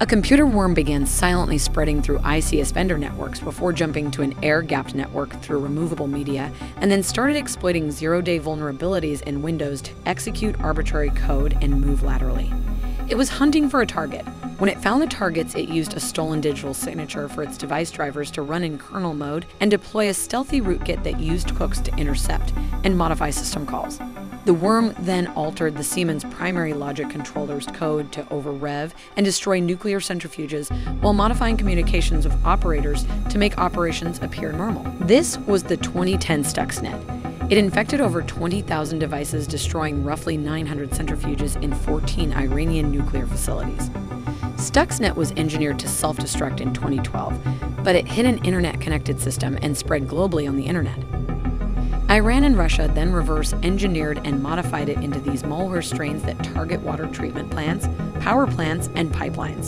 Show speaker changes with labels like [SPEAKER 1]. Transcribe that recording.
[SPEAKER 1] A computer worm began silently spreading through ICS vendor networks before jumping to an air gapped network through removable media, and then started exploiting zero day vulnerabilities in Windows to execute arbitrary code and move laterally. It was hunting for a target. When it found the targets, it used a stolen digital signature for its device drivers to run in kernel mode and deploy a stealthy rootkit that used hooks to intercept and modify system calls. The worm then altered the Siemens primary logic controller's code to over-rev and destroy nuclear centrifuges while modifying communications with operators to make operations appear normal. This was the 2010 Stuxnet. It infected over 20,000 devices, destroying roughly 900 centrifuges in 14 Iranian nuclear facilities. Stuxnet was engineered to self destruct in 2012, but it hit an internet connected system and spread globally on the internet. Iran and Russia then reverse engineered and modified it into these malware strains that target water treatment plants, power plants, and pipelines.